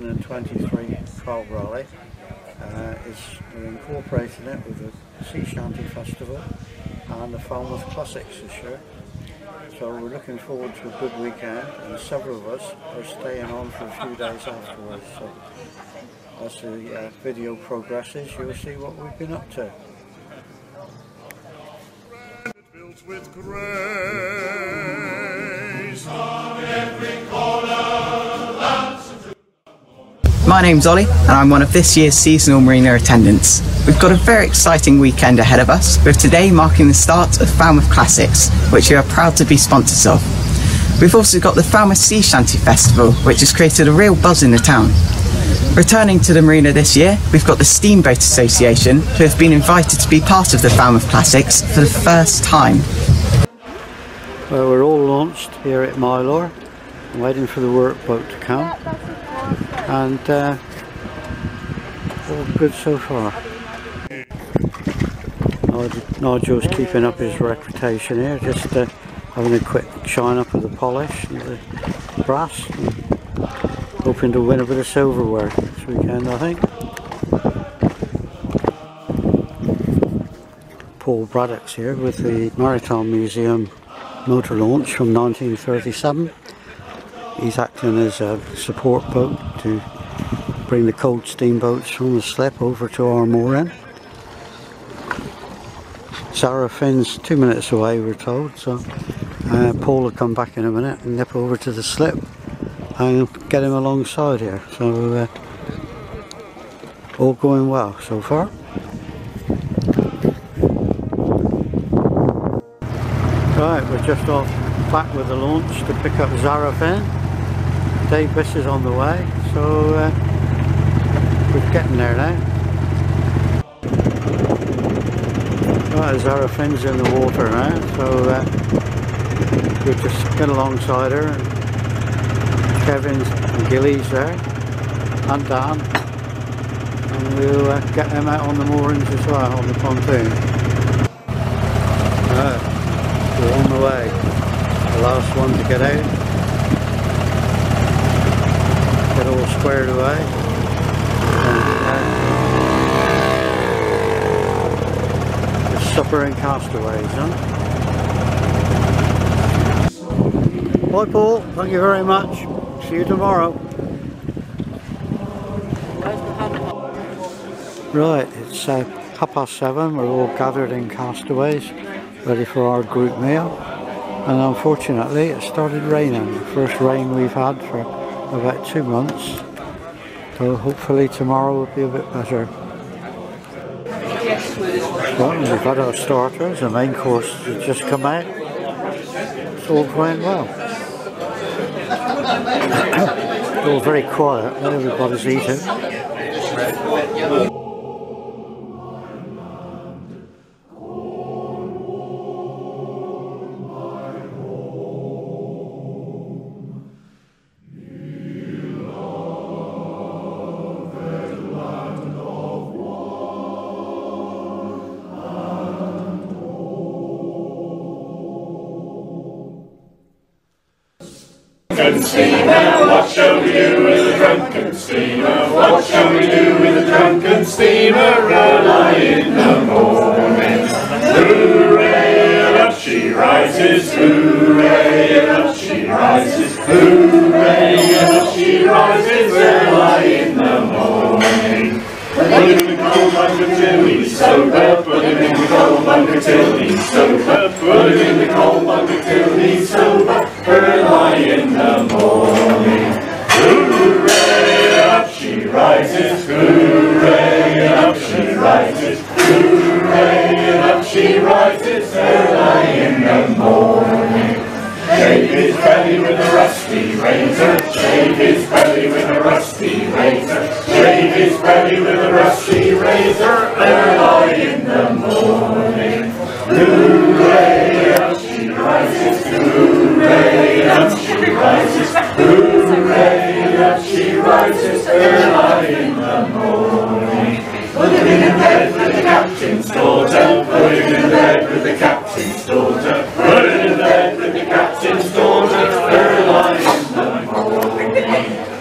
2023 Trial Rally. Uh, it's, we're incorporating it with the Sea Shanty Festival and the Falmouth Classics this year. So we're looking forward to a good weekend and several of us are staying on for a few days afterwards. So as the uh, video progresses you'll see what we've been up to. built with grace. My name's Ollie, and I'm one of this year's seasonal marina attendants. We've got a very exciting weekend ahead of us, with today marking the start of Falmouth Classics, which we are proud to be sponsors of. We've also got the Falmouth Sea Shanty Festival, which has created a real buzz in the town. Returning to the marina this year, we've got the Steamboat Association, who have been invited to be part of the Falmouth Classics for the first time. Well, we're all launched here at Mylor, waiting for the workboat to come, and uh, all good so far. Nigel's keeping up his reputation here, just uh, having a quick shine up of the polish and the brass, and hoping to win a bit of silverware this weekend, I think. Paul Braddock's here with the Maritime Museum motor launch from 1937. He's acting as a support boat to bring the cold steamboats from the slip over to our mooring. Zara Finn's two minutes away, we're told, so uh, Paul will come back in a minute and nip over to the slip and get him alongside here. So, uh, all going well so far. Right, we're just off back with the launch to pick up Zara Dave Biss is on the way, so uh, we're getting there now. Right, Zara Finn's in the water now, so uh, we'll just get alongside her. And Kevin's and Gilly's there, and Dan, and we'll uh, get them out on the moorings as well, on the pontoon. Right. We're on the way. The last one to get out. All squared away. And, uh, and castaways, huh? Bye Paul, thank you very much. See you tomorrow. Right, it's uh, half past seven. We're all gathered in Castaways, ready for our group meal. And unfortunately, it started raining. The first rain we've had for about two months. So hopefully tomorrow will be a bit better. Well, we've had our starters. The main course has just come out. It's all going well. it's all very quiet. Everybody's eating. Shall we do with a drunken steamer? What shall we do with a drunken steamer early in the morning? Hooray, up she rises, hooray, up she rises, hooray, up she rises early in the morning. Put him in the coal bunker till he's sober, put him in the coal bunker till he's sober, early in the morning. Shave his belly with a rusty razor, shave his belly with a rusty razor, shave his belly with a rusty razor early in the morning. Hooray, up she rises, hooray, up she rises, hooray, up she rises early in the morning. Put him in bed with the captain's daughter, put him in bed with the captain's morning.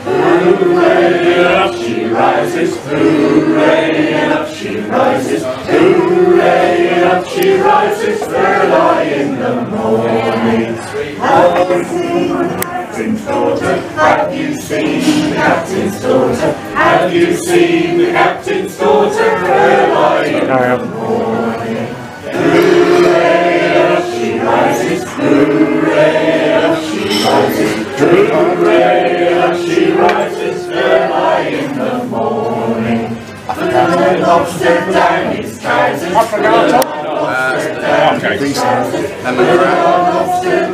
Hooray, and up she rises, hooray, and up she rises, hooray, and up she rises, early in the morning. Have you seen the captain's daughter? Have you seen the captain's daughter? Have you seen the captain's daughter? Early in the morning. Lobster down his trousers,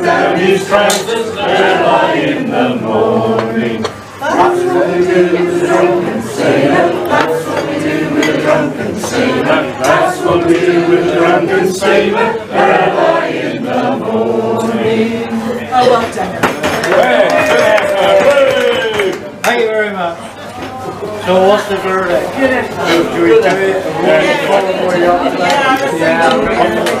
down his trousers, early in the. That's what we do with the drunken sailor, that's that's what we do with the drunken sailor,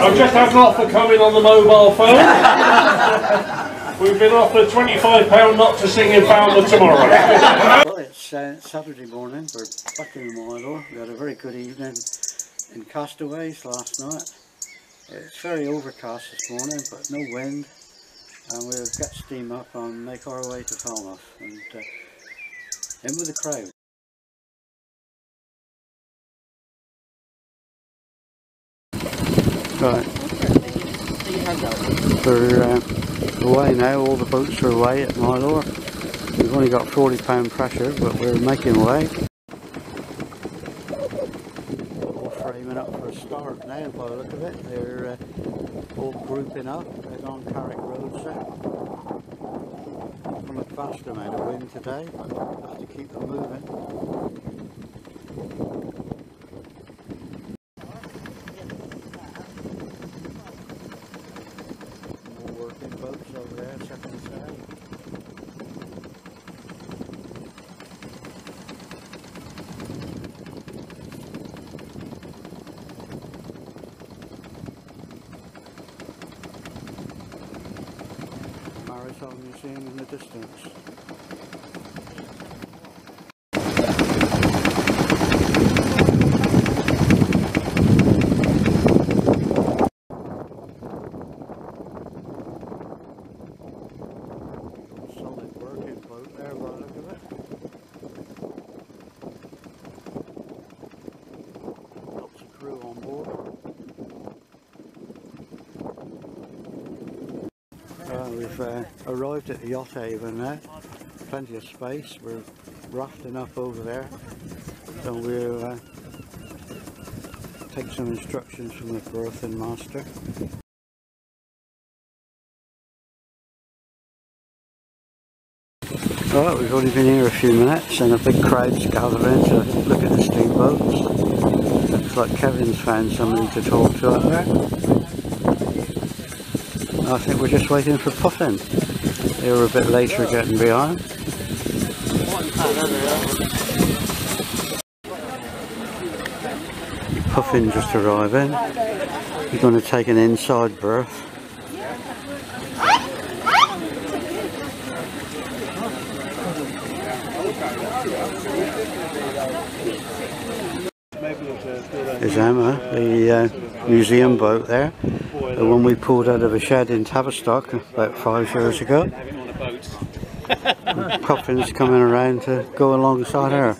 I've just had an offer coming on the mobile phone. We've been offered £25 not to sing in Falmouth tomorrow. Well, it's uh, Saturday morning. We're back in Mylor. We had a very good evening in Castaways last night. It's very overcast this morning, but no wind. And we'll get steam up and make our way to Falmouth and uh, in with the crowd. Right. We're uh, away now, all the boats are away at Mylor. We've only got 40 pound pressure, but we're making way. All framing up for a start now by the look of it. They're uh, all grouping up. They're on Carrick Road set. From a vast amount of wind today, but have to keep them moving. More working boats over there, second side. Maritime Museum in the distance. Solid working boat there by the look of it. Lots of crew on board. Uh, we've uh, arrived at the yacht haven now. Plenty of space. We're rafting up over there. So we'll uh, take some instructions from the berthing master. Alright, we've only been here a few minutes and a big crowd's gathering to look at the steamboats. Looks like Kevin's found somebody to talk to up there. I think we're just waiting for Puffin. They were a bit later getting behind. Puffin just arriving. He's going to take an inside berth. There's Emma, the uh, museum boat there. The one we pulled out of a shed in Tavistock about five years ago. Puffin's coming around to go alongside her.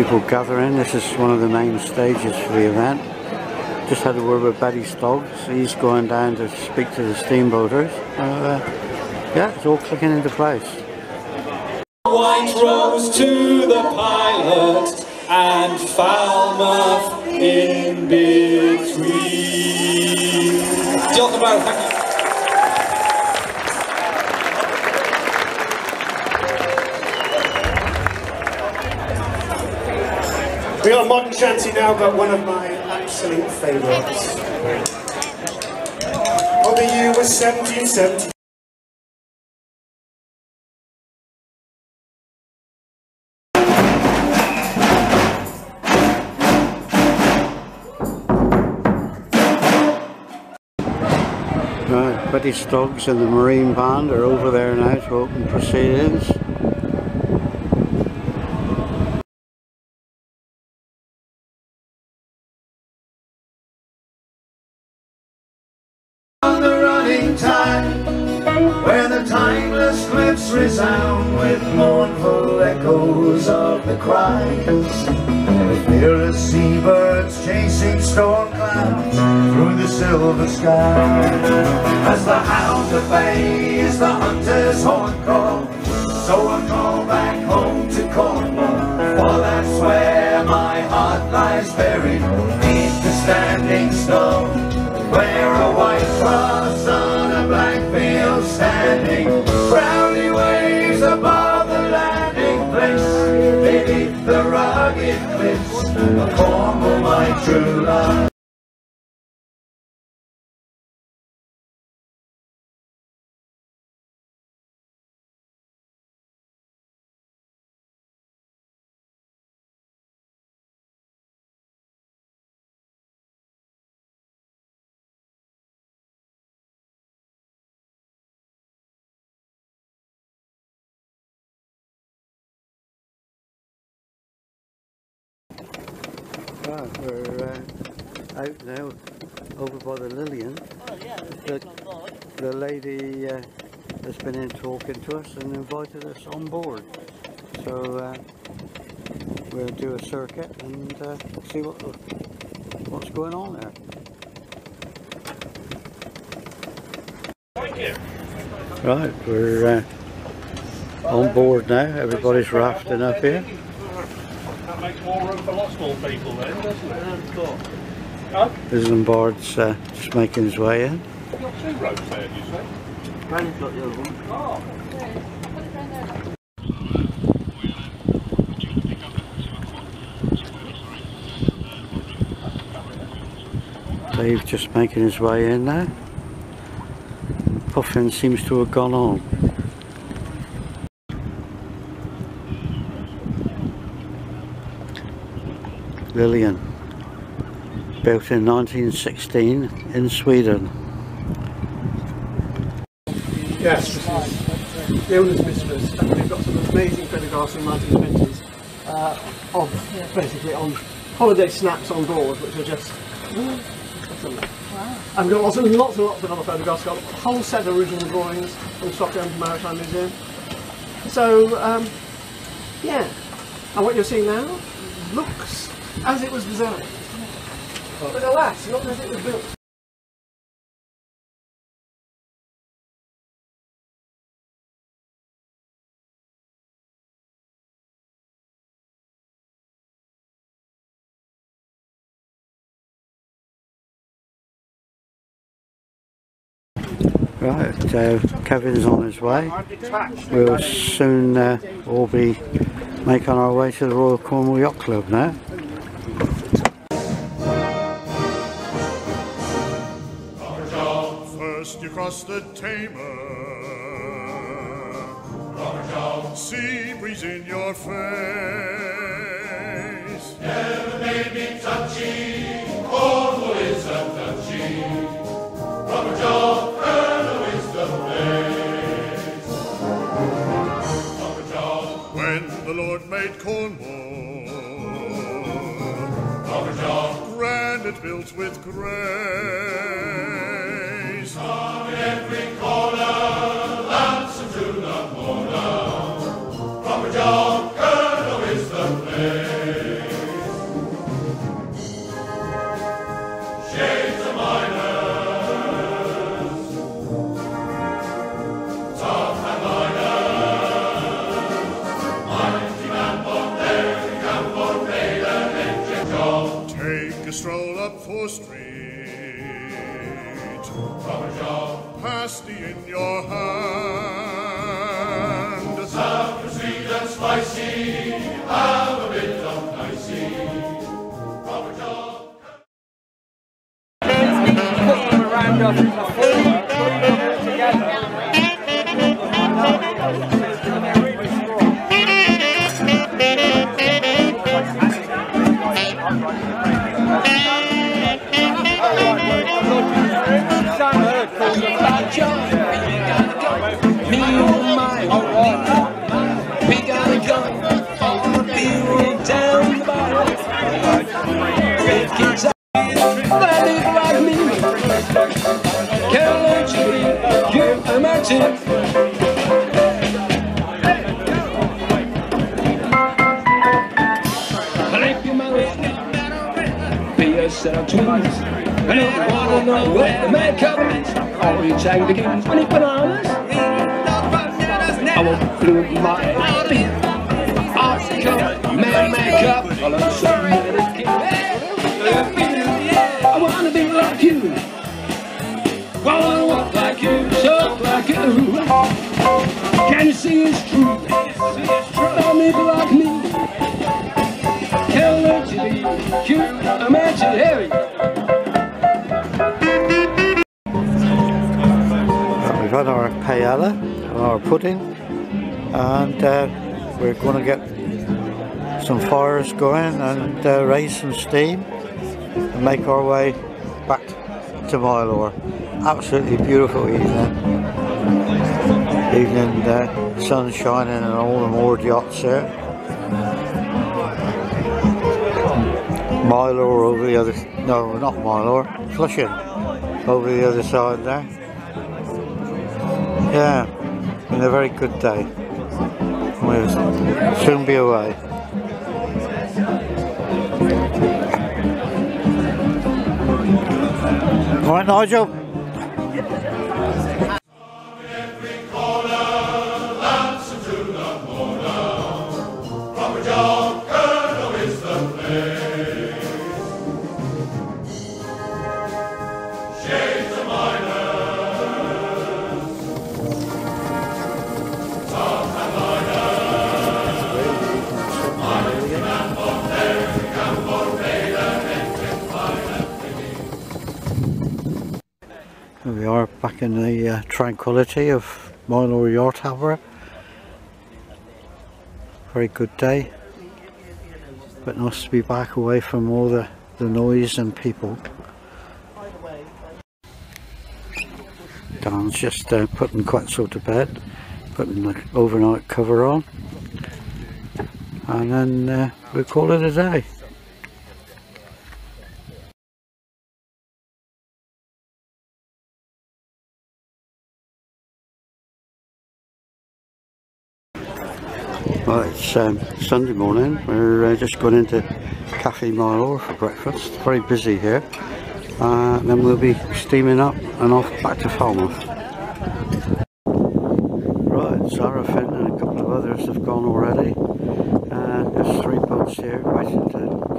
People gathering. This is one of the main stages for the event. just had a word with Betty Stoggs. He's going down to speak to the steamboaters. Uh, yeah, it's all clicking into place. White Rose to the pilot and Falmouth in between. Diolch yn We got a modern shanty now, but one of my absolute favourites. Oh, the year was 1770. Right, Betty Stoggs and the Marine Band are over there now to open proceedings. Where the timeless cliffs resound with mournful echoes of the cries. With fearless seabirds chasing storm clouds through the silver sky. As the hound obeys the hunter's horn call, so I call back home to Cornwall, for that's where my heart lies buried, beneath the standing stone. Rugged cliffs of Cornwall, my true love out now over by the Lillian. The, the lady uh, has been in talking to us and invited us on board. So uh, we'll do a circuit and uh, see what what's going on there. Thank you. Right, we're uh, on board now. Everybody's rafting up here. That makes more room for lots more people then, doesn't it? Oh, Isambard's uh, just making his way in. you've got two ropes there, you say? Brandon's got the other one. Oh. Dave just making his way in now. Puffin seems to have gone on. Lillian, built in 1916 in Sweden. Yes, this is the owner's mistress. And we've got some amazing photographs in 1920s uh, of basically on holiday snaps on board, which are just. Wow. And we've got lots, and lots and lots of other photographs. Got a whole set of original drawings from Stockholm Maritime Museum. So, um, yeah. And what you're seeing now looks as it was designed. Right, uh, Kevin's on his way. We'll soon uh, all be making our way to the Royal Cornwall Yacht Club now. Cross the Tamar. Sea breeze in your face. Never made me touchy. Cornwall is a touchy. Robert John, earn the place. Robert John. When the Lord made Cornwall. Robert John. Grand it built with grace. I don't wanna know where the man comes. All you trying to get 20 bananas. I won't fluent my. I'll man, man, I wanna be like you. I Wanna walk like you, like you. Can you see it's true? Don't be like me. Can't learn to be cute. I'm. We've had our paella, our pudding, and uh, we're going to get some fires going and uh, raise some steam and make our way back to Mylor. Absolutely beautiful evening. Evening, uh, sun shining and all the moored yachts there. Mylor over the other, no, not Mylor, Flushing over the other side there. Yeah, been a very good day. We'll soon be away. Right, Nigel. In the uh, tranquility of Mylor Yacht Harbour. Very good day. But nice to be back away from all the, the noise and people. Dan's just uh, putting Quetzal to bed, putting the overnight cover on. And then uh, we'll call it a day. Well, it's um, Sunday morning. We're uh, just going into Cafe Mylor for breakfast. Very busy here. Uh, then we'll be steaming up and off back to Falmouth. Right, Zara Finn and a couple of others have gone already. Uh, there's three boats here waiting to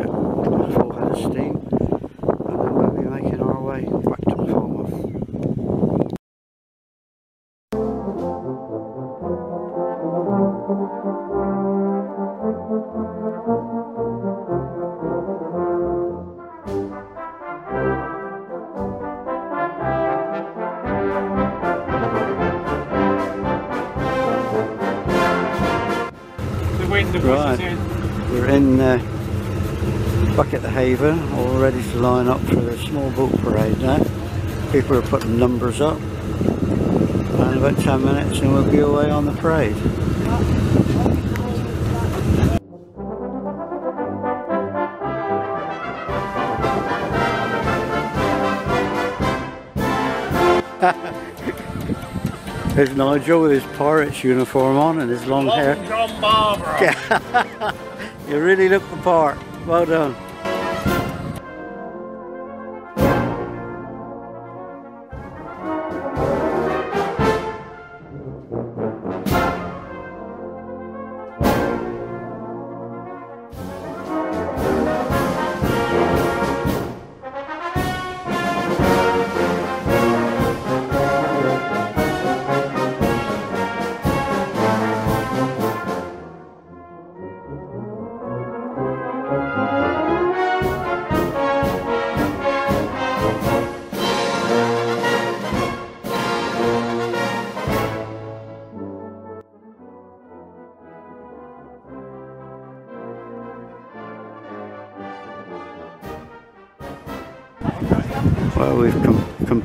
in. Uh, back at the Haven, all ready to line up for the small boat parade now. People are putting numbers up. And about 10 minutes and we'll be away on the parade. There's Nigel with his pirate's uniform on and his long hair. John Barbara. You really look the part. Well done.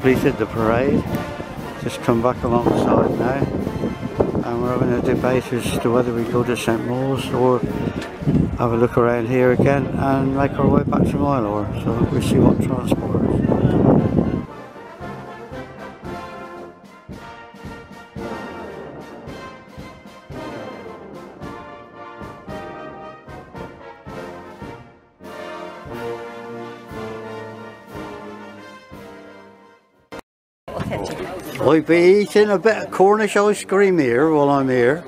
Completed the parade. Just come back alongside now. And we're having a debate as to whether we go to St Mawes or have a look around here again and make our way back to Mylor. So we'll see what transpires. I'll be eating a bit of Cornish ice cream here while I'm here.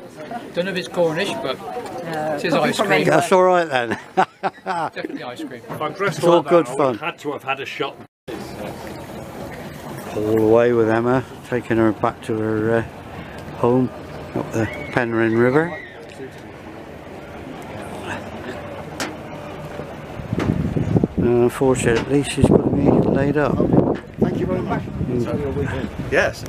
Don't know if it's Cornish, but it is ice cream. That's all right then. Definitely ice cream. If I dressed It's all like that, good I fun. have had to have had a shot. All away with Emma, taking her back to her uh, home up the Penryn River. Uh, unfortunately, she's going to be laid up. Thank you very much. Yes.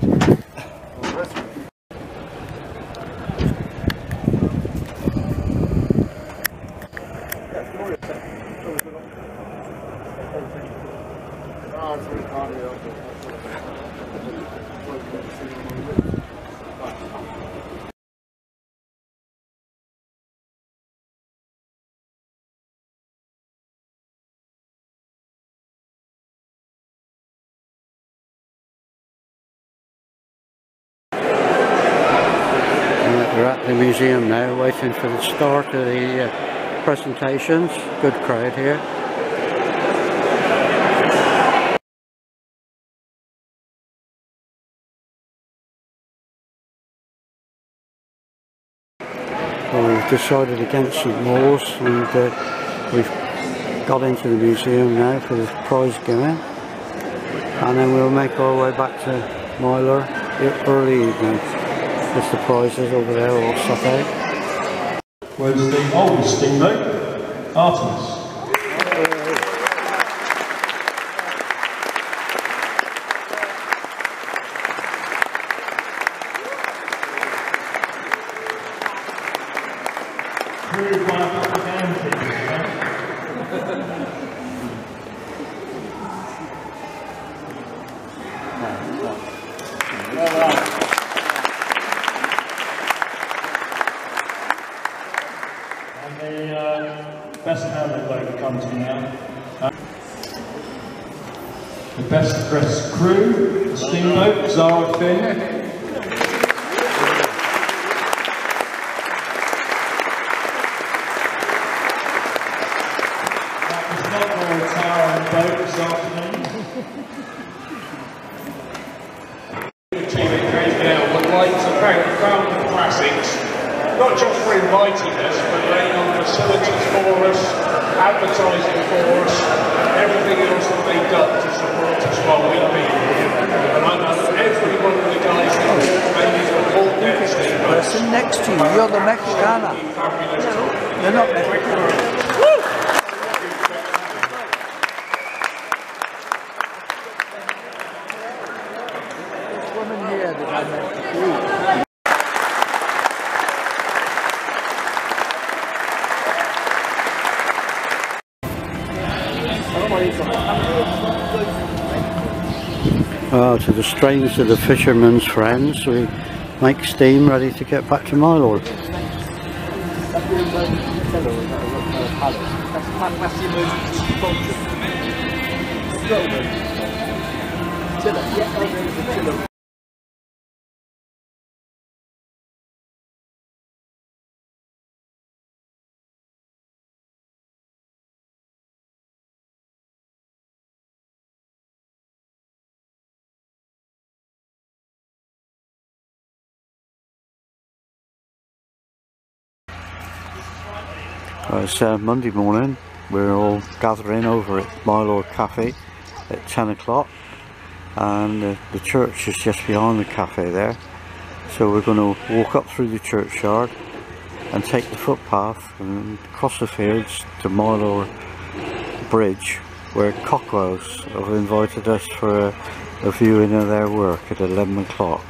Uh, we're at the museum now, waiting for the start of the uh, presentations. Good crowd here. Well, we've decided against St Mawes and uh, we've got into the museum now for the prize giving and then we'll make our way back to Mylor early evening as the prizes over there all set out. Where's the old steamboat? Artemis. Crude by a couple of antiques, huh? And the uh, best handled boat comes now. Uh, the best dressed crew, the steamboat, Zara Finn. That was not Royal Tower on the boat this afternoon. The team at Craig now would like to thank Falmouth Classics, not just for inviting us, but laying on facilities for us, advertising for us, everything else that they've done to support us while we've been here. And I know every one of the guys that made his report there steamboats. person next to you. You're the Mexicana. You're not Mexicana. Well, to the fisherman's friends, we make steam ready to get back to Mylor. Well, it's uh, Monday morning. We're all gathering over at Mylor Cafe at 10 o'clock, and the church is just behind the cafe there. So we're going to walk up through the churchyard and take the footpath and cross the fields to Mylor Bridge, where Cockwells have invited us for a, a viewing of their work at 11 o'clock.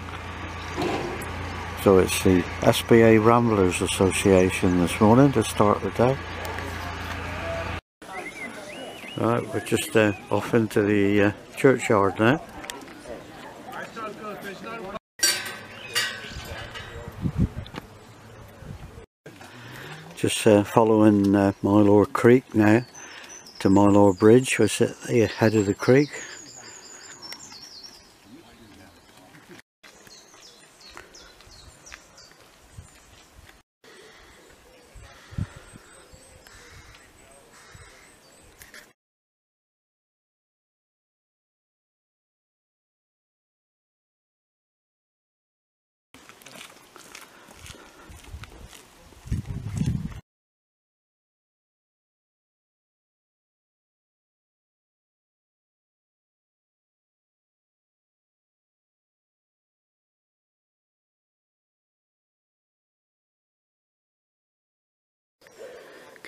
So it's the SBA Ramblers Association this morning to start the day. Right, we're just uh, off into the uh, churchyard now. Just uh, following uh, Mylor Creek now to Mylor Bridge, was at the head of the creek.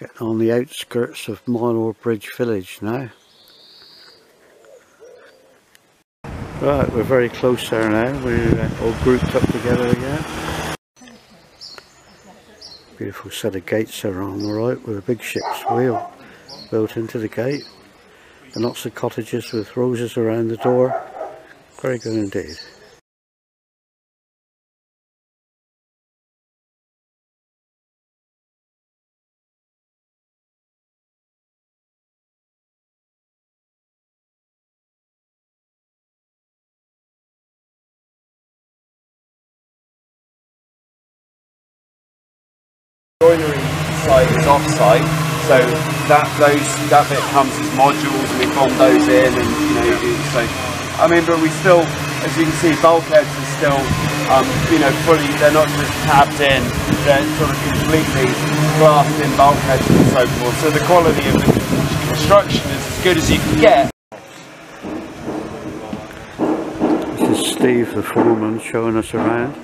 Getting on the outskirts of Mylor Bridge village now. Right, we're very close there now. We're uh, all grouped up together again. Beautiful set of gates there on the right with a big ship's wheel built into the gate. And lots of cottages with roses around the door. Very good indeed. That those that bit comes as modules, and we bond those in, and you know, do- so I mean, but we still, as you can see, bulkheads are still, um, you know, fully. They're not just tapped in; they're sort of completely glassed in bulkheads and so forth. So the quality of the construction is as good as you can get. This is Steve the foreman showing us around.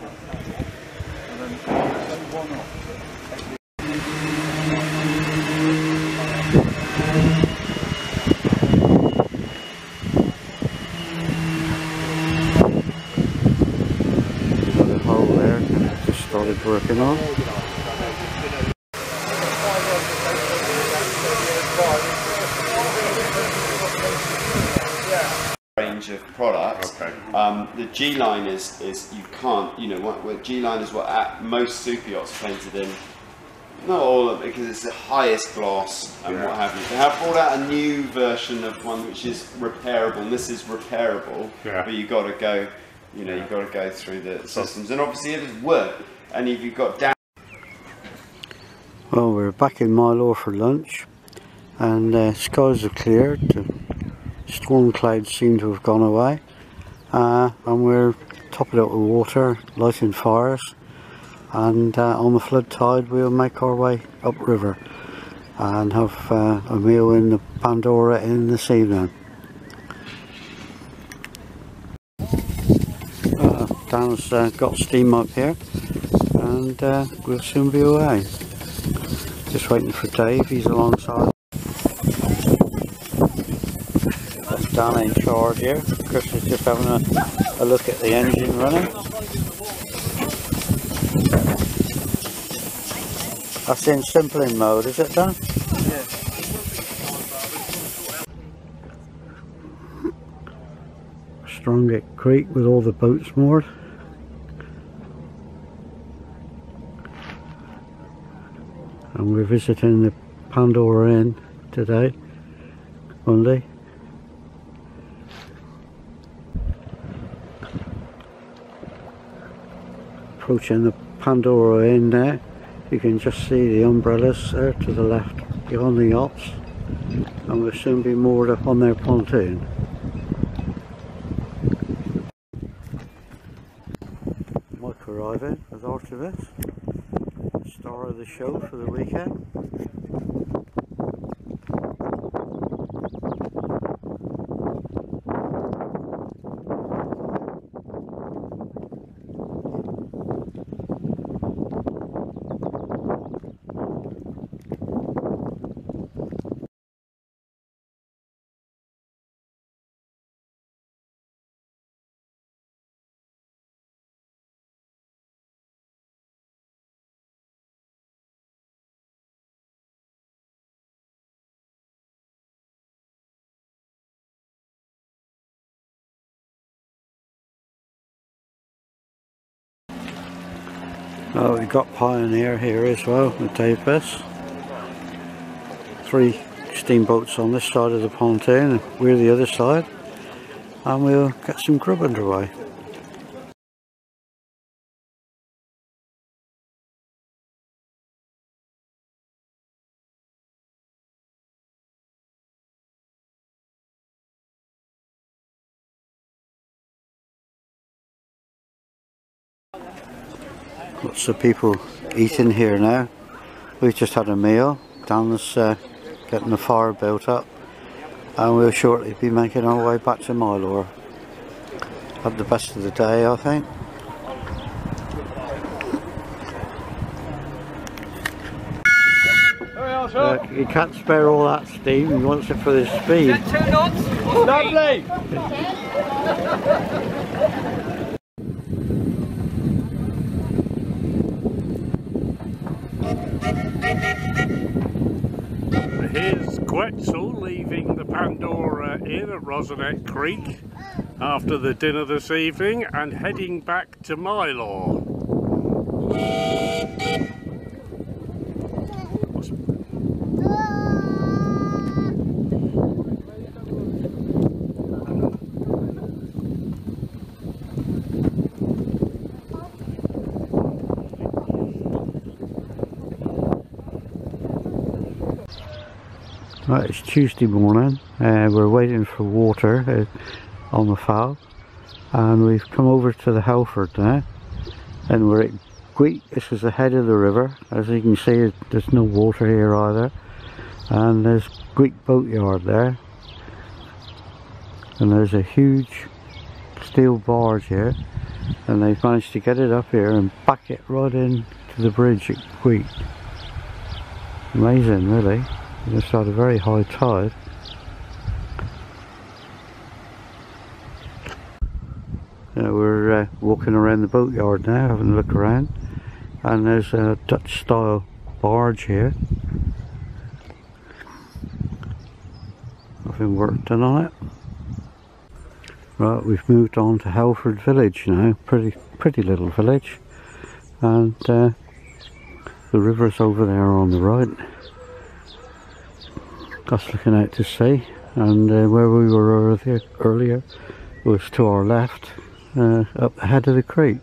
Got a hole there, just started working on. range of products. Um, the G line is, is you can't, you know, what, what G line is what at most super yachts are painted in. Not all of it because it's the highest gloss and what have you. They have brought out a new version of one which is repairable, and this is repairable, Yeah. but you've got to go, you know, you've got to go through the systems. And obviously, if it's work, and if you've got down. Well, we're back in Mylor for lunch, and uh, skies have cleared. The storm clouds seem to have gone away, uh, and we're topping up with water, lighting fires, and uh, on the flood tide we'll make our way upriver and have uh, a meal in the Pandora Inn this evening. Uh, Dan's uh, got steam up here, and uh, we'll soon be away. Just waiting for Dave, he's alongside. That's Dan in charge here. Chris is just having a, a look at the engine running. That's in simpling mode, is it Dan? Strongett Creek with all the boats moored. And we're visiting the Pandora Inn today, Monday. Approaching the Pandora Inn there, you can just see the umbrellas there to the left beyond the yachts, and we'll soon be moored up on their pontoon. Mike arriving with Artemis star of the show for the weekend. Oh, we've got Pioneer here as well the Davis. Three steamboats on this side of the pontoon, and we're the other side, and we'll get some grub underway. Lots of people eating here now. We've just had a meal. Dan's uh, getting the fire built up and we'll shortly be making our way back to Mylor. Had the best of the day I think. Uh, he can't spare all that steam, he wants it for his speed. two knots. Lovely. leaving the Pandora Inn at Restronguet Creek after the dinner this evening and heading back to Mylor. It's Tuesday morning. and we're waiting for water uh, on the Fal, and we've come over to the Helford now, and we're at Gweek. This is the head of the river. As you can see, there's no water here either, and there's Gweek Boatyard there, and there's a huge steel barge here, and they've managed to get it up here and back it right in to the bridge at Gweek. Amazing, really. Just had a very high tide. We're uh, walking around the boatyard now, having a look around, and there's a Dutch style barge here. Nothing worked done on it. Right, we've moved on to Helford Village now, pretty pretty little village, and uh, the river's over there on the right that's looking out to sea. And uh, where we were earlier, earlier was to our left uh, up ahead of the creek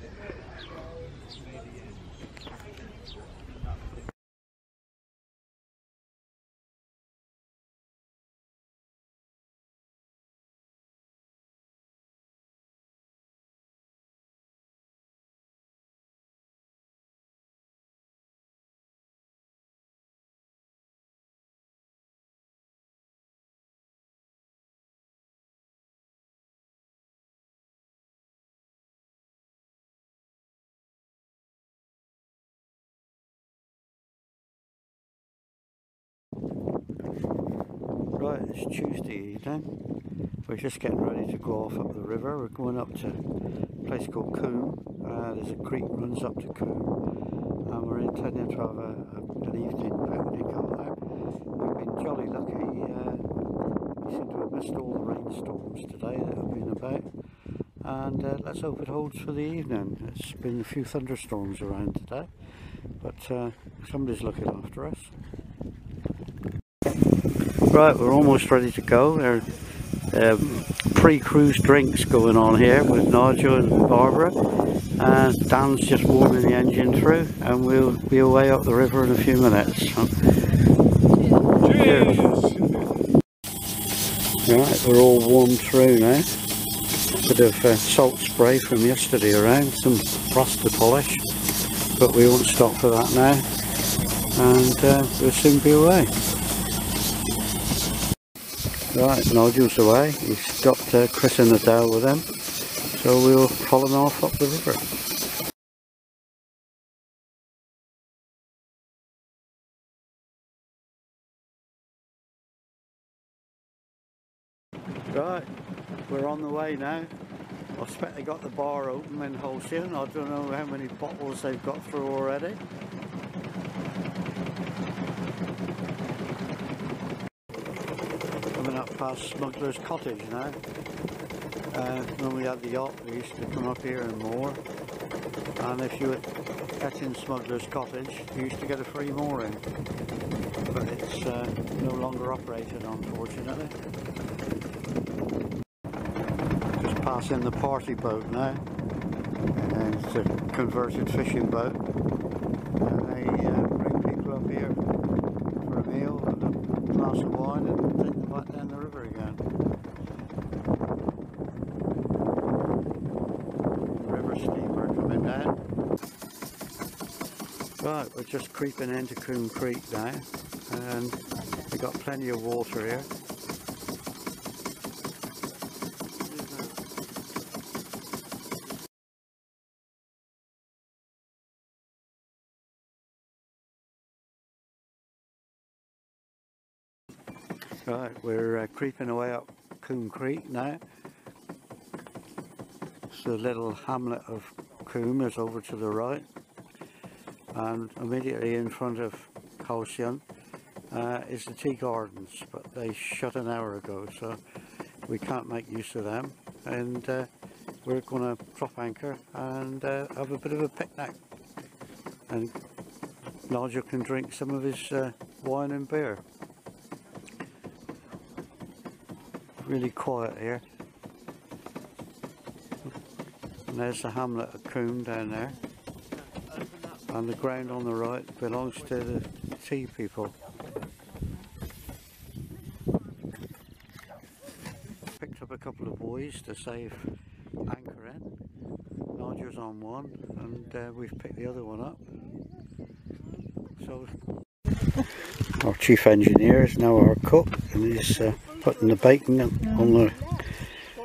It's Tuesday evening. We're just getting ready to go off up the river. We're going up to a place called Coombe. Uh, there's a creek runs up to Coombe. And we're intending to have a, a, an evening picnic out there. We've been jolly lucky. Uh, we seem to have missed all the rainstorms today that have been about. And uh, let's hope it holds for the evening. It's been a few thunderstorms around today. But uh, somebody's looking after us. Right, we're almost ready to go. There are um, pre-cruise drinks going on here with Nigel and Barbara. And Dan's just warming the engine through and we'll be away up the river in a few minutes. Cheers! Right, we're all warmed through now. Bit of uh, salt spray from yesterday around, some plaster polish. But we won't stop for that now. And uh, we'll soon be away. Right, Nigel's away. He's got uh, Chris and Adele with him. So we'll follow them off up the river. Right, we're on the way now. I expect they got the bar open in Halcyon. I don't know how many bottles they've got through already. Past Smuggler's Cottage now. Uh, when we had the yacht, we used to come up here and moor. And if you were catching Smuggler's Cottage, you used to get a free mooring, but it's uh, no longer operated unfortunately. Just passing the party boat now, and it's a converted fishing boat, and they uh, bring people up here for a meal and a glass of wine and take them back down the river again. River steamer coming down. Right, we're just creeping into Coombe Creek now, and we've got plenty of water here. Right, we're uh, creeping away up Coombe Creek now. It's the little hamlet of Coombe is over to the right and immediately in front of Halcyon uh, is the tea gardens but they shut an hour ago so we can't make use of them and uh, we're going to drop anchor and uh, have a bit of a picnic and Nigel can drink some of his uh, wine and beer. Really quiet here. And there's the hamlet of Coombe down there and the ground on the right belongs to the tea people. Picked up a couple of buoys to save anchoring. Nigel's on one and uh, we've picked the other one up. So our chief engineer is now our cook and he's uh, putting the bacon on the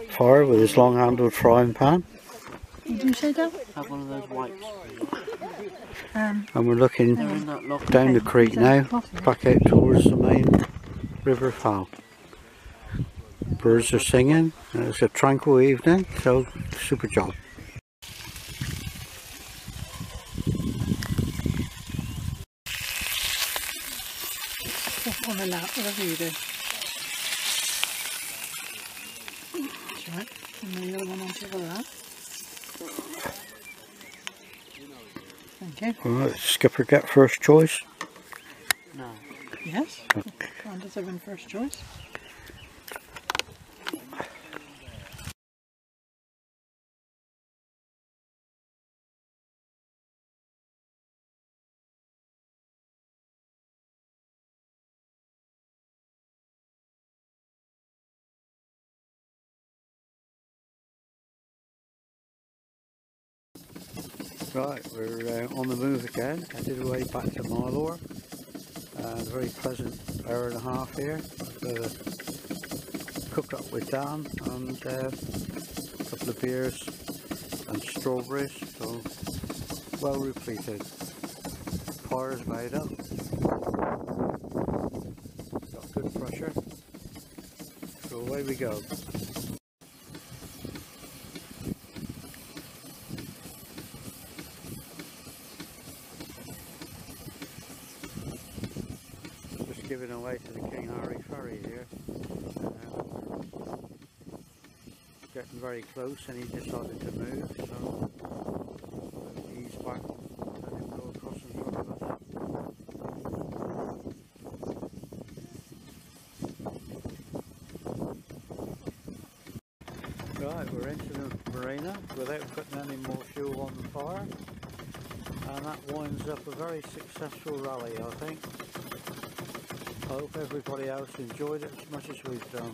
fire with his long handled frying pan. Did you say that? Have one of those wipes. Um, And we're looking in down the creek now, back out towards the main River Fal. Birds are singing, it's a tranquil evening, so super job. Put on the lap, whatever you do. That's right. And then the other one on top of that. Thank you. Alright, skipper get first choice. No. Yes? Candace having first choice. Right, we're uh, on the move again, headed away back to Mylor. Uh, very pleasant hour and a half here. Uh, cook up with Dan and uh, a couple of beers and strawberries, so well repleted. Fire's made up. Got good pressure. So away we go. Very close and he decided to move, so he's back and go across in front of us. Right, we're into the marina without putting any more fuel on the fire and that winds up a very successful rally I think. I hope everybody else enjoyed it as much as we've done.